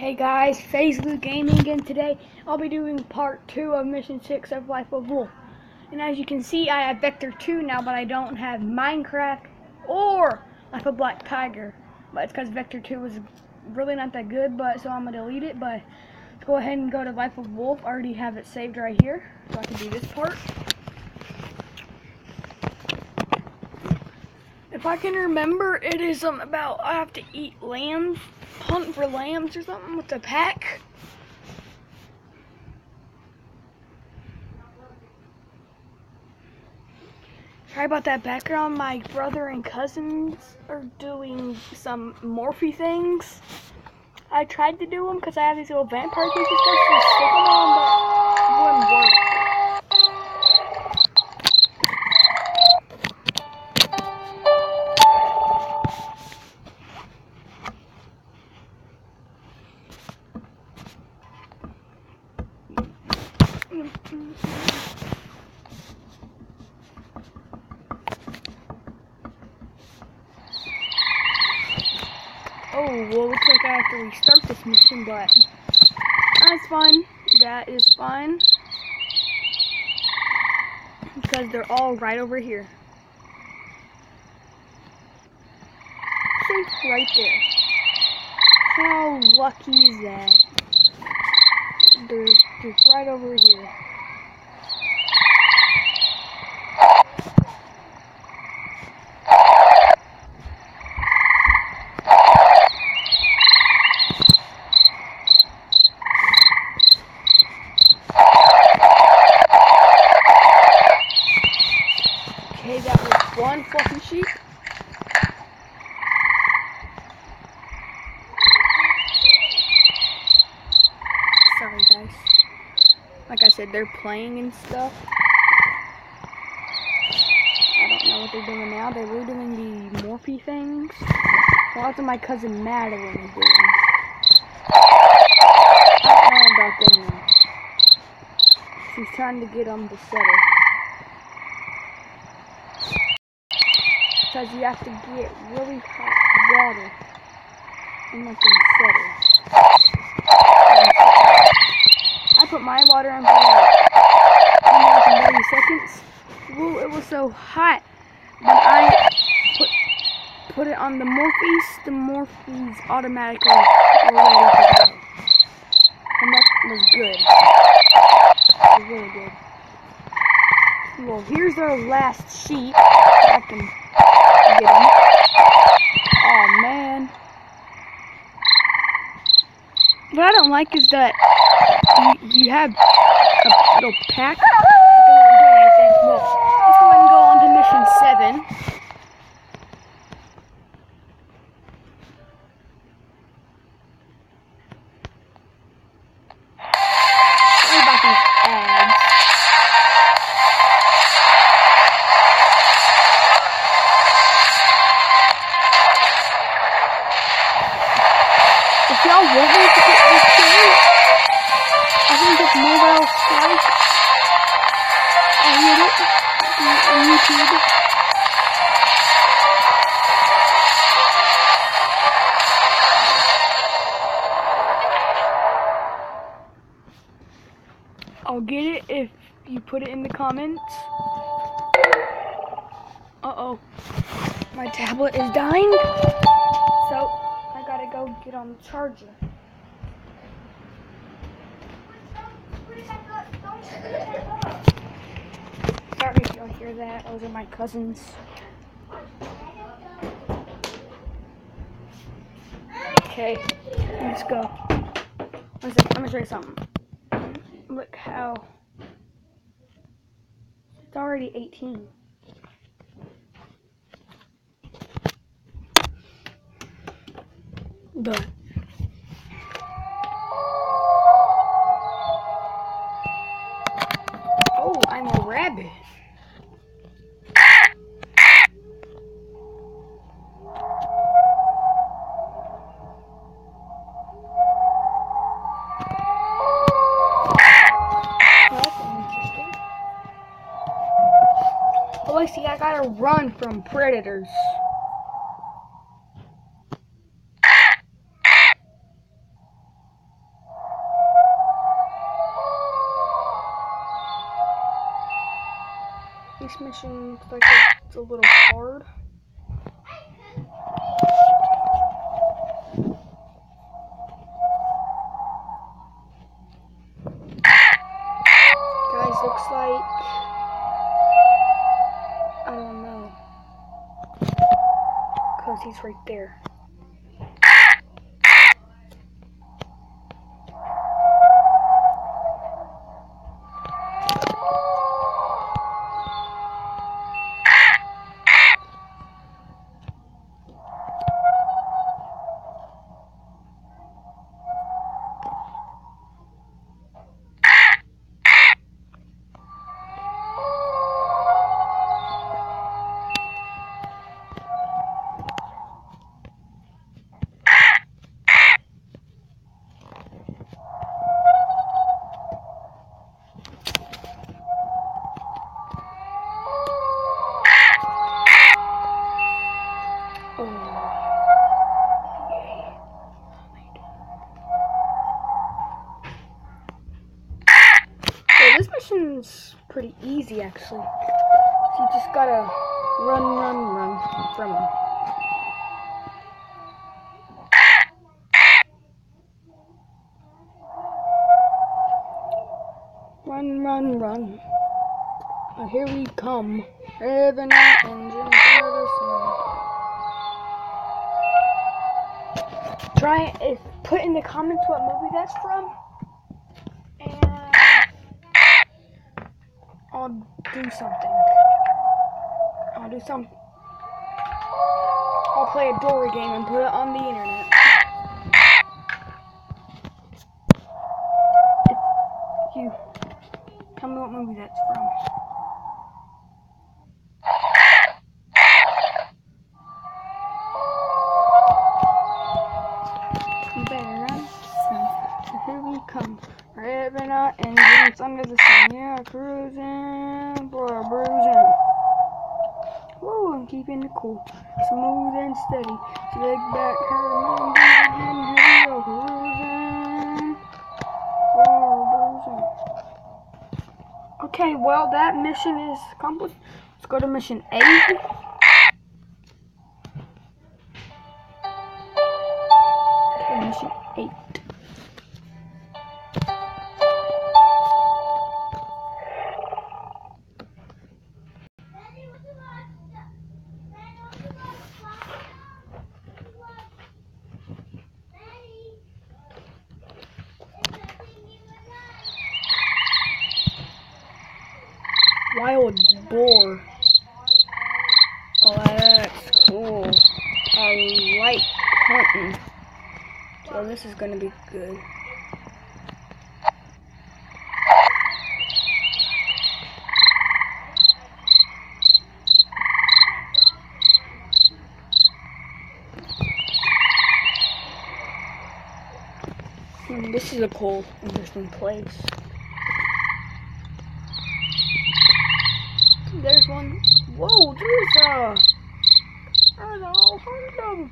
Hey guys, Loot Gaming and today I'll be doing part 2 of Mission 6 of Life of Wolf. And as you can see, I have Vector 2 now, but I don't have Minecraft or Life of Black Tiger. But it's because Vector 2 was really not that good, but so I'm going to delete it. But go ahead and go to Life of Wolf. I already have it saved right here, so I can do this part. If I can remember, it is um, about I have to eat lambs, hunt for lambs or something with the pack. Sorry about that background. My brother and cousins are doing some Morphe things. I tried to do them because I have these little vampire to stick them on, but Oh, well, looks like I have to restart this mission, but that's fine. That is fine. Because they're all right over here. See? Right there. How lucky is that? They're just right over here. Okay, that was one fluffy sheep. Sorry, guys. Like I said, they're playing and stuff. I don't know what they're doing now. They were doing the Morphe things. Well, that's what my cousin Madeline doing. She's trying to get them to settle. Because you have to get really hot water and let them settle. I put my water on for like 10 minutes and 30 seconds. Ooh, it was so hot. When I put, put it on the Morpheus, the Morpheus automatically ready to go. And that was good. It was really good. Well, here's our last sheep. I can get him. Oh man. What I don't like is that do you have a little pack? Let's go ahead and go on to mission 7. Put it in the comments. Uh-oh. My tablet is dying. So, I gotta go get on the charger. Sorry if y'all hear that. Those are my cousins. Okay, let's go. Second, let me show you something. Look how it's already 18. But run from predators. This mission looks like it's a little hard. Guys, looks like He's right there. This mission's pretty easy actually. So you just gotta run, run, run from him. Run, run, run. Now here we come. Our engine. Try it. Put in the comments what movie that's from. I'll do something. I'll do something. I'll play a Dory game and put it on the internet. You tell me what movie that's from. You better run. So here we come. Engines under the sun. Yeah, cruising, bruising. I'm keeping it cool. Smooth and steady. Back, her getting heavy, oh, cruising. Boy, bruising. Okay, well, that mission is accomplished. Let's go to mission 8. Okay, mission 8. Oh, that's cool. I like hunting. So this is gonna be good. Hmm, this is a cool, interesting place. There's one. Whoa, there's a. There's a whole hundred them.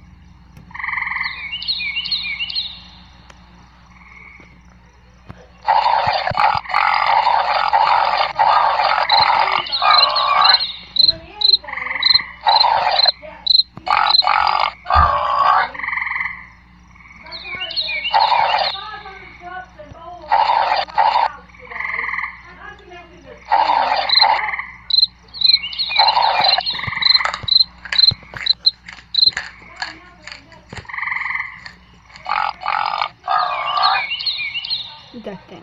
That thing.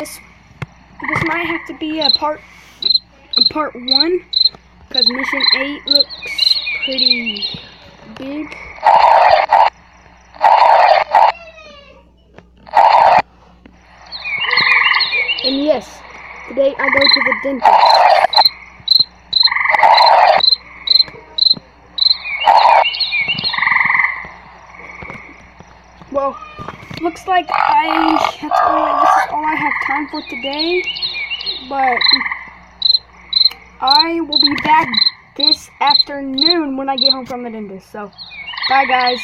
This this might have to be a part a part one because mission eight looks pretty big. And yes, today I go to the dentist. Well, looks like I that's all this is all I have time for today. But I will be back this afternoon when I get home from the dentist. So, bye guys.